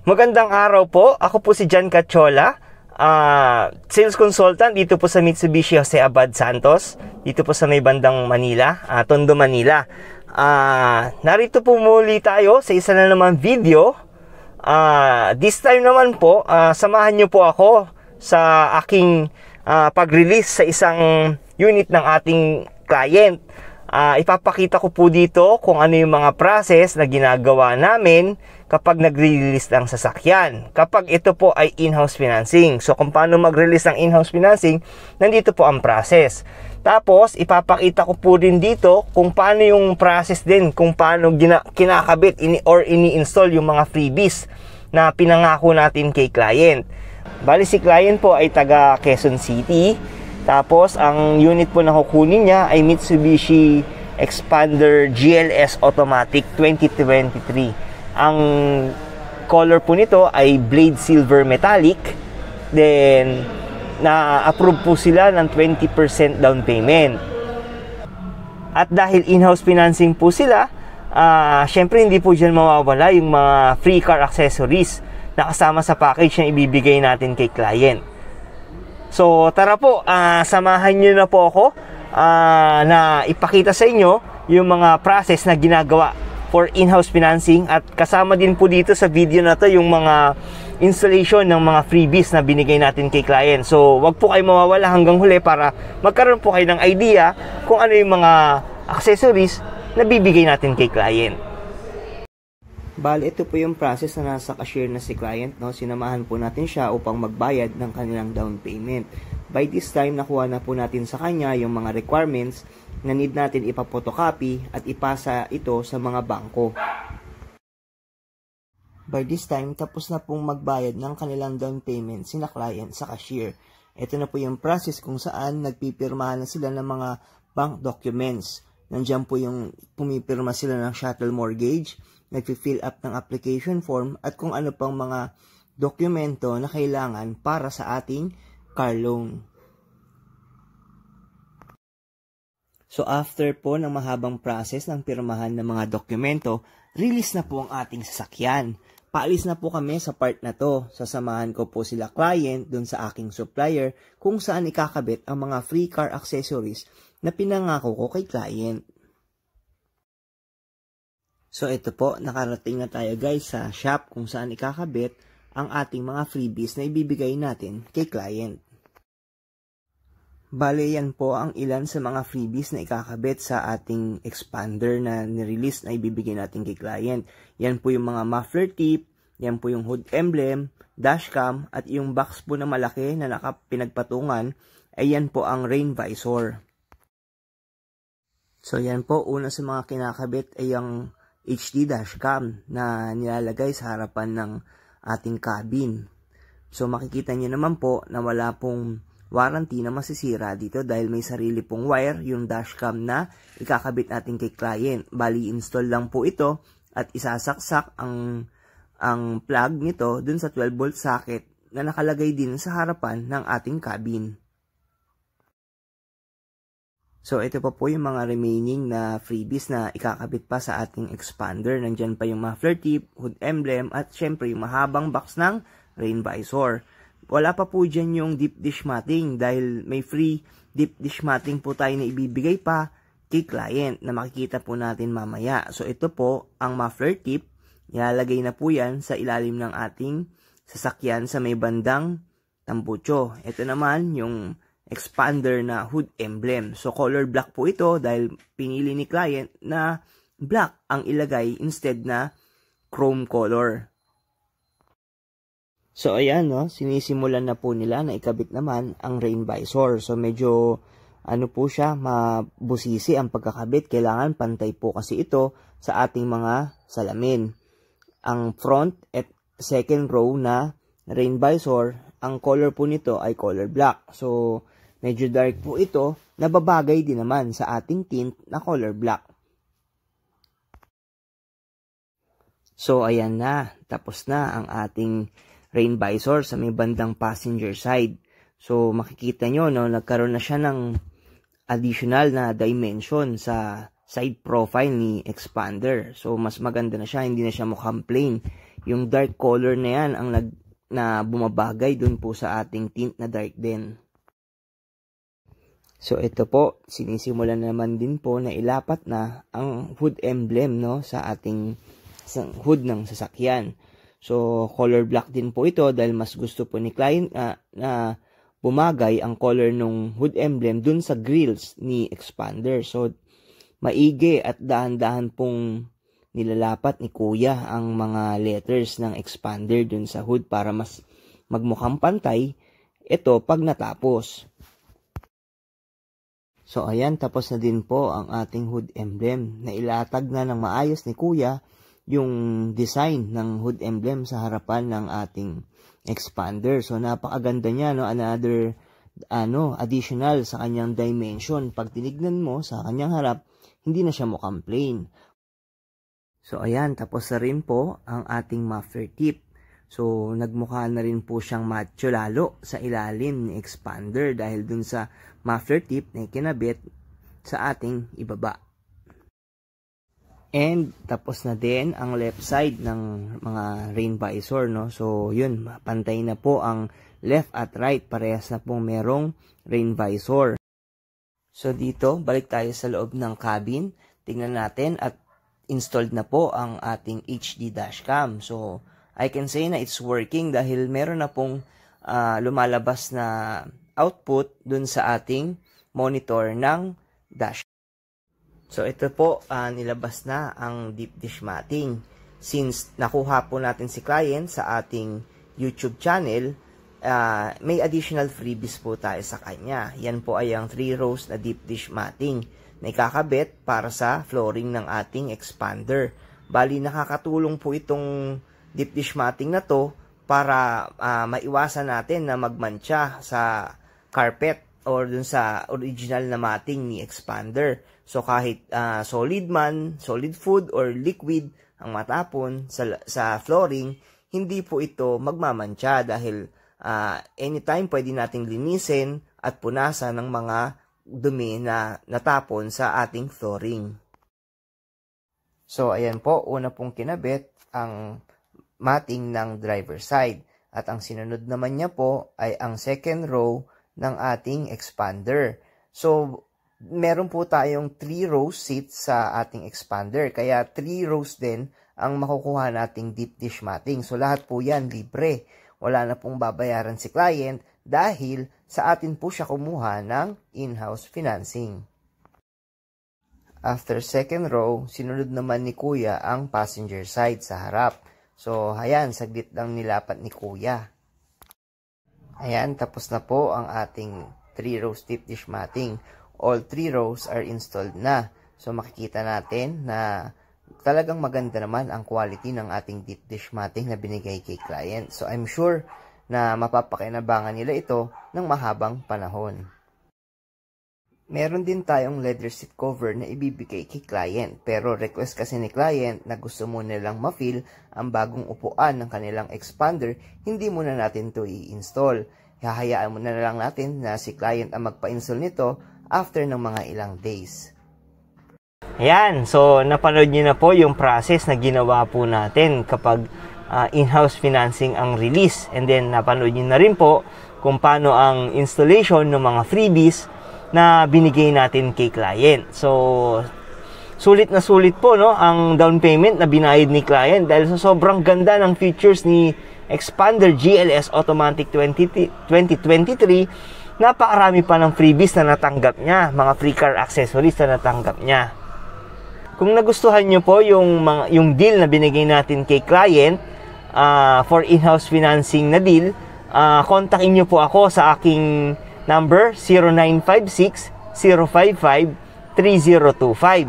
Magandang araw po. Ako po si Jan Cachola, uh, sales consultant dito po sa Mitsubishi Jose Abad Santos, dito po sa may bandang Manila, uh, Tondo, Manila. Uh, narito po muli tayo sa isa na naman video. Uh, this time naman po, uh, samahan niyo po ako sa aking uh, pag-release sa isang unit ng ating client. Uh, ipapakita ko po dito kung ano yung mga process na ginagawa namin kapag nag-release ng sasakyan. Kapag ito po ay in-house financing. So kung paano mag-release ng in-house financing, nandito po ang process. Tapos, ipapakita ko po din dito kung paano yung process din, kung paano gina- kinakabit ini or ini-install yung mga freebies na pinangako natin kay client. Bali si client po ay taga Quezon City. Tapos, ang unit po na kukunin niya ay Mitsubishi Expander GLS Automatic 2023. Ang color po nito ay Blade Silver Metallic. Then, na-approve po sila ng 20% down payment. At dahil in-house financing po sila, uh, syempre hindi po dyan mawawala yung mga free car accessories na kasama sa package na ibibigay natin kay client. So tara po, uh, samahan nyo na po ako uh, na ipakita sa inyo yung mga process na ginagawa for in-house financing at kasama din po dito sa video na to yung mga installation ng mga freebies na binigay natin kay client. So, wag po kayo mawawala hanggang huli para magkaroon po kayo ng idea kung ano yung mga accessories na bibigay natin kay client. Bali, ito po yung process na nasa cashier na si client. No? Sinamahan po natin siya upang magbayad ng kanilang down payment. By this time, nakuha na po natin sa kanya yung mga requirements na need natin ipapotocopy at ipasa ito sa mga bangko. By this time, tapos na pong magbayad ng kanilang down payment sina client sa cashier. Ito na po yung process kung saan nagpipirmahan na sila ng mga bank documents. Nandiyan po yung pumipirma sila ng shuttle mortgage, nagfi-fill up ng application form at kung ano pang mga dokumento na kailangan para sa ating car loan. So after po ng mahabang process ng pirmahan ng mga dokumento, release na po ang ating sasakyan. Paalis na po kami sa part na to. Sasamahan ko po sila client dun sa aking supplier kung saan ikakabit ang mga free car accessories na pinangako ko kay client. So ito po, nakarating na tayo guys sa shop kung saan ikakabit ang ating mga freebies na ibibigay natin kay client. Bale, yan po ang ilan sa mga freebies na ikakabit sa ating expander na nirelease na ibibigay natin kay client. Yan po yung mga muffler tip, yan po yung hood emblem, dashcam, at yung box po na malaki na nakapinagpatungan, ay yan po ang rain visor. So yan po, una sa mga kinakabit ay yung HD dashcam na nilalagay sa harapan ng ating cabin. So makikita nyo naman po na wala pong warranty na masisira dito dahil may sarili pong wire yung dashcam na ikakabit natin kay client. Bali, install lang po ito at isasaksak ang, ang plug nito dun sa 12 volt socket na nakalagay din sa harapan ng ating cabin. So, ito pa po yung mga remaining na freebies na ikakabit pa sa ating expander. Nandyan pa yung muffler tip, hood emblem, at syempre yung mahabang box ng rain visor. Wala pa po dyan yung deep dish matting dahil may free deep dish matting po tayo na ibibigay pa kay client na makikita po natin mamaya. So ito po ang muffler tip. Ilalagay na po yan sa ilalim ng ating sasakyan sa may bandang tambucho. Ito naman yung expander na hood emblem. So color black po ito dahil pinili ni client na black ang ilagay instead na chrome color. So ayan no, sinisimulan na po nila na ikabit naman ang rain visor. So medyo ano po siya, mabusisi ang pagkakabit. Kailangan pantay po kasi ito sa ating mga salamin. Ang front at second row na rain visor, ang color po nito ay color black. So medyo dark po ito, nababagay din naman sa ating tint na color black. So ayan na, tapos na ang ating rain visor sa may bandang passenger side. So makikita nyo, no, nagkaroon na siya ng additional na dimension sa side profile ni expander. So mas maganda na siya, hindi na siya mukhang plain. yung dark color na yan ang nag, na bumabagay dun po sa ating tint na dark din. So ito po, sinisimulan naman din po na ilapat na ang hood emblem no sa ating hood ng sasakyan. So color black din po ito dahil mas gusto po ni client uh, na bumagay ang color ng hood emblem dun sa grills ni expander. So maigi at dahan-dahan pong nilalapat ni kuya ang mga letters ng expander dun sa hood para mas magmukhang pantay ito pag natapos. So ayan, tapos na din po ang ating hood emblem na ilatag na ng maayos ni kuya yung design ng hood emblem sa harapan ng ating expander. So napakaganda niya no, another ano, additional sa kanyang dimension. Pag tinignan mo sa kanyang harap, hindi na siya mukhang plain. So ayan, tapos na rin po ang ating muffler tip. So nagmukha na rin po siyang macho lalo sa ilalim ni expander dahil dun sa muffler tip na kinabit sa ating ibaba. And tapos na din ang left side ng mga rain visor no. So yun, pantay na po ang left at right parehas na pong merong rain visor. So dito, balik tayo sa loob ng cabin. Tingnan natin at installed na po ang ating HD dashcam. So, I can say na it's working dahil meron na pong uh, lumalabas na output dun sa ating monitor ng dash. So, ito po, uh, nilabas na ang deep dish matting. Since nakuha po natin si client sa ating YouTube channel, uh, may additional freebies po tayo sa kanya. Yan po ay ang 3 rows na deep dish matting na ikakabit para sa flooring ng ating expander. Bali, nakakatulong po itong deep dish matting na to para uh, maiwasan natin na magmantsa sa carpet or dun sa original na matting ni expander. So kahit uh, solid man, solid food or liquid ang matapon sa, sa flooring, hindi po ito magmamantsa dahil uh, anytime pwede nating linisin at punasan ng mga dumi na natapon sa ating flooring. So, ayan po, una pong kinabit ang matting ng driver side. At ang sinunod naman niya po ay ang second row ng ating expander. So, meron po tayong 3 rows seats sa ating expander. Kaya 3 rows din ang makukuha nating deep dish matting. So, lahat po yan libre. Wala na pong babayaran si client dahil sa atin po siya kumuha ng in-house financing. After second row, sinunod naman ni Kuya ang passenger side sa harap. So, ayan, saglit lang nilapat ni Kuya. Ayan, tapos na po ang ating 3 rows deep dish matting. All 3 rows are installed na. So, makikita natin na talagang maganda naman ang quality ng ating deep dish matting na binigay kay client. So, I'm sure na mapapakinabangan nila ito ng mahabang panahon. Meron din tayong leather seat cover na ibibigay kay client pero request kasi ni client na gusto mo nilang ma-feel ang bagong upuan ng kanilang expander, hindi muna natin to i-install. Hahayaan muna na lang natin na si client ang magpa-install nito after ng mga ilang days. Yan, so napanood niyo na po yung process na ginawa po natin kapag uh, in-house financing ang release. And then napanood nyo na rin po kung paano ang installation ng mga freebies na binigay natin kay client. So, sulit na sulit po no ang down payment na binayad ni client dahil sa sobrang ganda ng features ni Expander GLS Automatic 20, 2023 napakarami pa ng freebies na natanggap niya mga free car accessories na natanggap niya kung nagustuhan niyo po yung mga, yung deal na binigay natin kay client uh, for in-house financing na deal, uh, kontakin nyo po ako sa aking number 0956-055-3025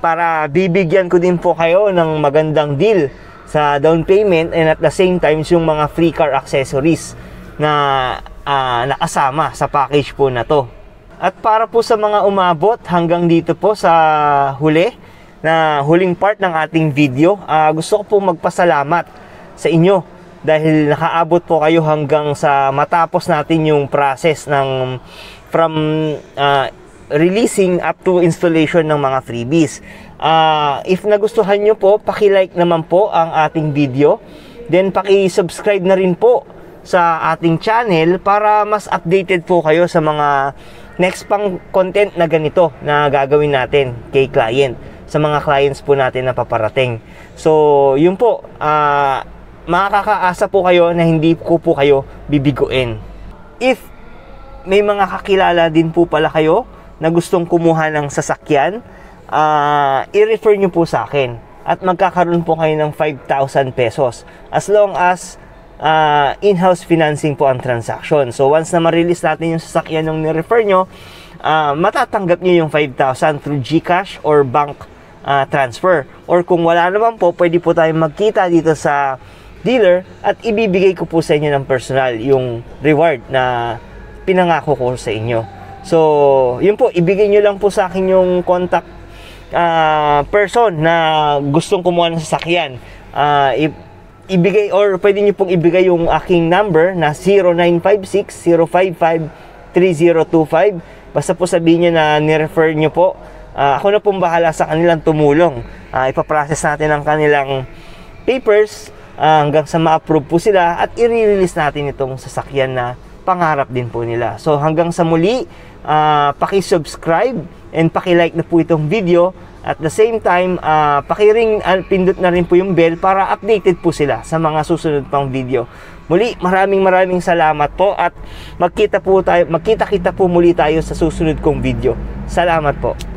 para bibigyan ko din po kayo ng magandang deal sa down payment and at the same time yung mga free car accessories na uh, nakasama sa package po na to. At para po sa mga umabot hanggang dito po sa huli na huling part ng ating video, uh, gusto ko po magpasalamat sa inyo dahil nakaabot po kayo hanggang sa matapos natin yung process ng from uh, releasing up to installation ng mga freebies. Ah, if nagustuhan nyo po, paki-like naman po ang ating video. Then paki-subscribe na rin po sa ating channel para mas updated po kayo sa mga next pang content na ganito na gagawin natin kay client sa mga clients po natin na paparating. So, yun po, ah makakaasa po kayo na hindi ko po kayo bibiguin. If may mga kakilala din po pala kayo na gustong kumuha ng sasakyan, ah i-refer nyo po sa akin at magkakaroon po kayo ng 5,000 pesos as long as ah, in-house financing po ang transaction. So once na ma-release natin yung sasakyan ng ni-refer nyo, ah, matatanggap nyo yung 5,000 through GCash or bank ah, transfer. Or kung wala naman po, pwede po tayong magkita dito sa dealer at ibibigay ko po sa inyo ng personal yung reward na pinangako ko sa inyo. So, yun po, ibigay nyo lang po sa akin yung contact ah, person na gustong kumuha ng sasakyan. Ah, i- ibigay or pwede nyo pong ibigay yung aking number na 0956-055-3025. Basta po sabihin nyo na nirefer nyo po. Ah, ako na pong bahala sa kanilang tumulong. Ah, ipaprocess natin ang kanilang papers ah, hanggang sa ma-approve po sila at i-release natin itong sasakyan na pangarap din po nila. So hanggang sa muli, ah, paki-subscribe and paki-like na po itong video. At the same time, ah, paki-ring ah, pindot na rin po yung bell para updated po sila sa mga susunod pang video. Muli, maraming maraming salamat po at magkita po tayo, magkita-kita po muli tayo sa susunod kong video. Salamat po.